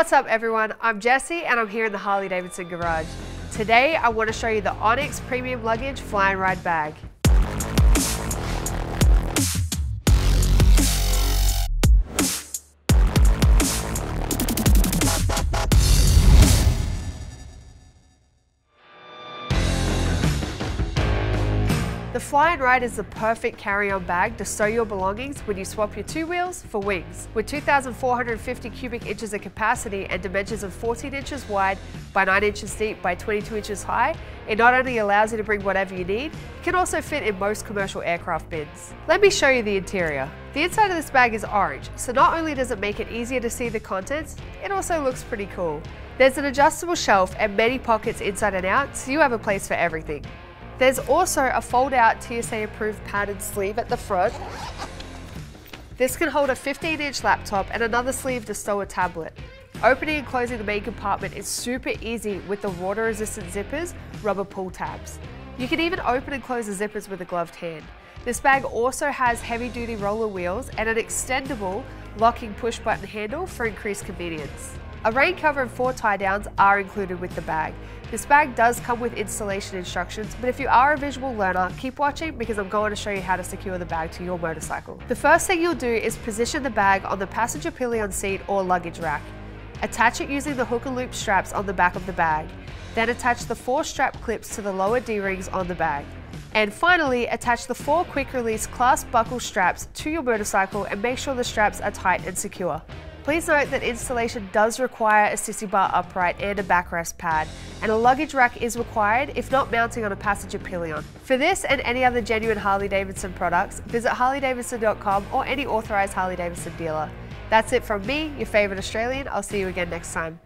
What's up everyone, I'm Jessie and I'm here in the Harley Davidson garage. Today I want to show you the Onyx Premium Luggage Fly and Ride Bag. The Fly and Ride is the perfect carry-on bag to stow your belongings when you swap your two wheels for wings. With 2,450 cubic inches of capacity and dimensions of 14 inches wide by 9 inches deep by 22 inches high, it not only allows you to bring whatever you need, it can also fit in most commercial aircraft bins. Let me show you the interior. The inside of this bag is orange, so not only does it make it easier to see the contents, it also looks pretty cool. There's an adjustable shelf and many pockets inside and out, so you have a place for everything. There's also a fold out TSA approved padded sleeve at the front. This can hold a 15 inch laptop and another sleeve to stow a tablet. Opening and closing the main compartment is super easy with the water resistant zippers, rubber pull tabs. You can even open and close the zippers with a gloved hand. This bag also has heavy duty roller wheels and an extendable locking push button handle for increased convenience. A rain cover and four tie downs are included with the bag. This bag does come with installation instructions, but if you are a visual learner, keep watching because I'm going to show you how to secure the bag to your motorcycle. The first thing you'll do is position the bag on the passenger pillion seat or luggage rack. Attach it using the hook and loop straps on the back of the bag. Then attach the four strap clips to the lower D-rings on the bag. And finally, attach the four quick release clasp buckle straps to your motorcycle and make sure the straps are tight and secure. Please note that installation does require a sissy bar upright and a backrest pad, and a luggage rack is required if not mounting on a passenger pillion. For this and any other genuine Harley Davidson products, visit harleydavidson.com or any authorised Harley Davidson dealer. That's it from me, your favourite Australian. I'll see you again next time.